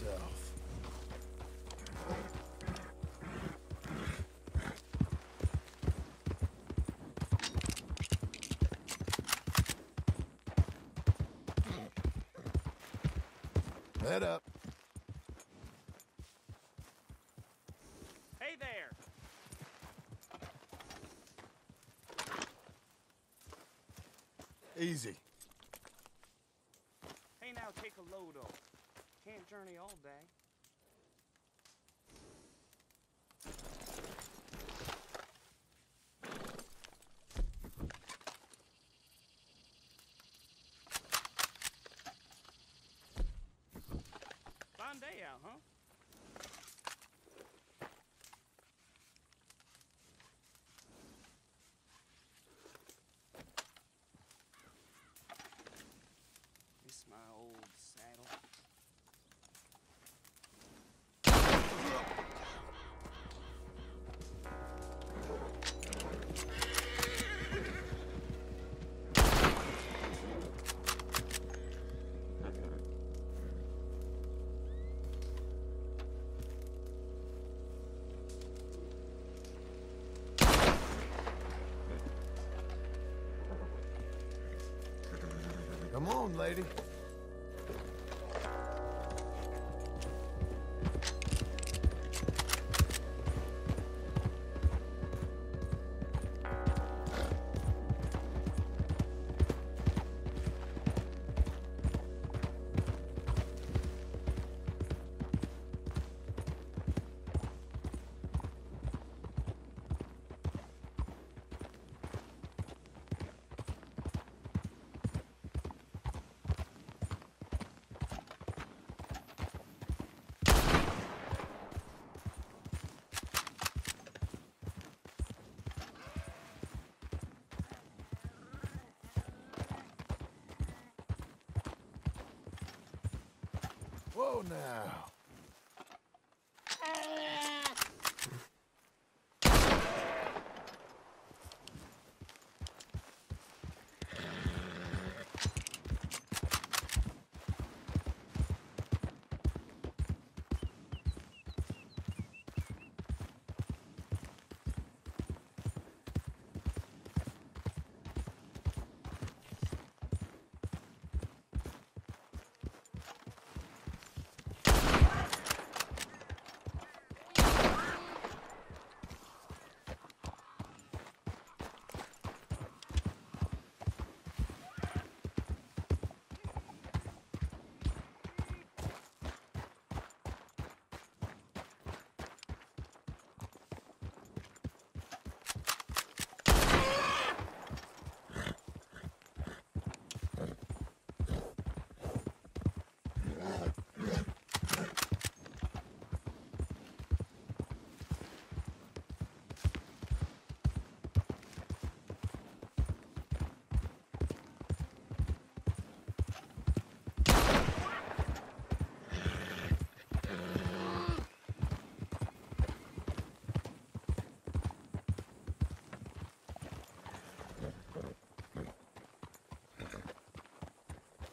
yourself. Head up. Hey there! Easy. Hey now, take a load off. Journey all day. Come on, lady. Whoa now.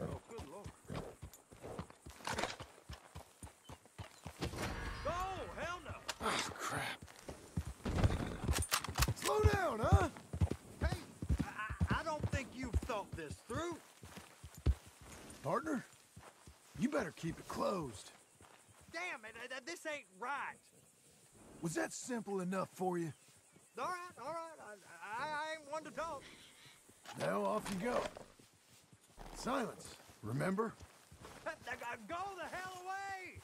Oh, good lord. Oh, hell no! Oh, crap. Slow down, huh? Hey, I, I don't think you've thought this through. Partner, you better keep it closed. Damn it, this ain't right. Was that simple enough for you? All right, all right, I, I, I ain't one to talk. Now off you go. Silence, remember? Go the hell away!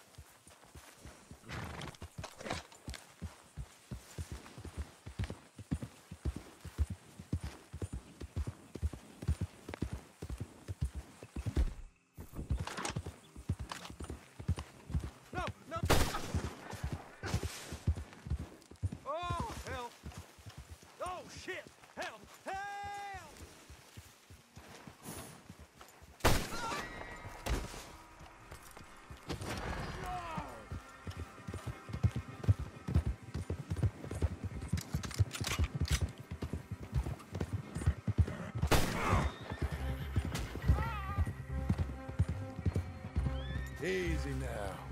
No, no! Oh, help! Shit! Help! Help! Easy now.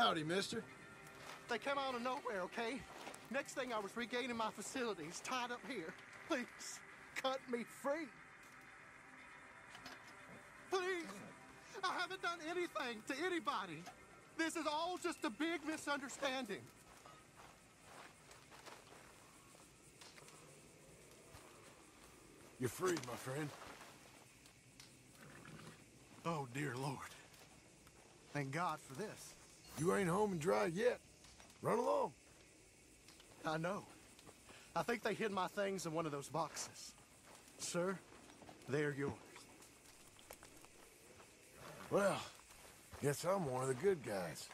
Howdy, mister. They came out of nowhere, okay? Next thing I was regaining my facilities, tied up here. Please, cut me free. Please. I haven't done anything to anybody. This is all just a big misunderstanding. You're free, my friend. Oh, dear Lord. Thank God for this. You ain't home and dry yet. Run along. I know. I think they hid my things in one of those boxes. Sir, they're yours. Well, guess I'm one of the good guys.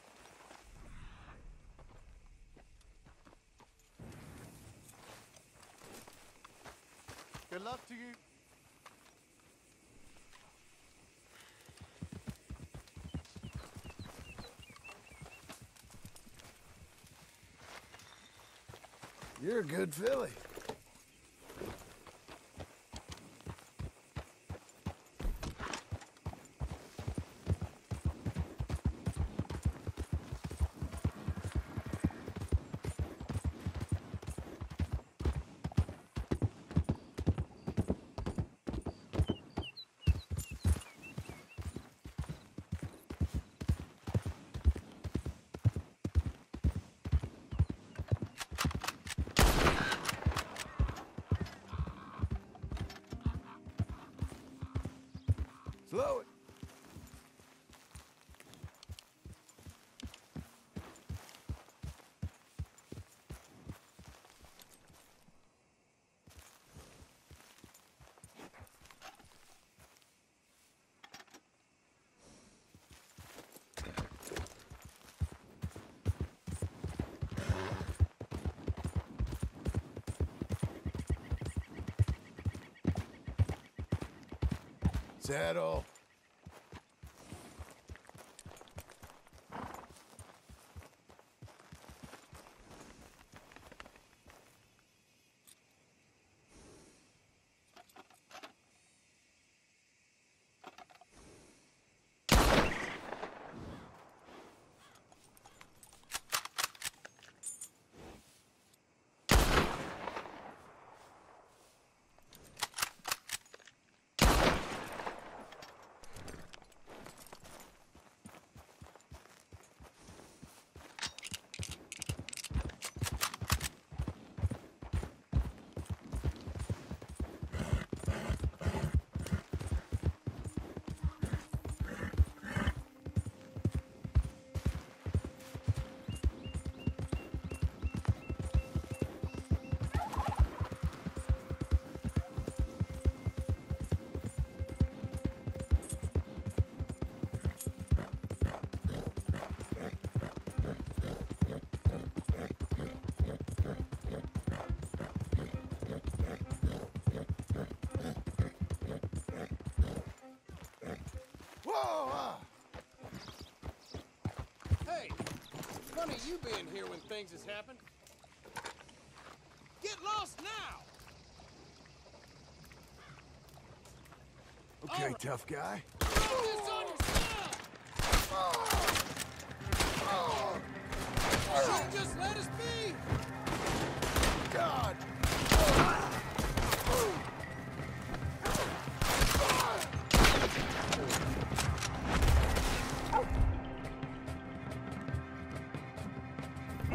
Good luck to you. You're a good filly. Slow it. Saddle. You been here when things has happened? Get lost now! Okay, tough guy. Throw this on yourself! Should've just let us be!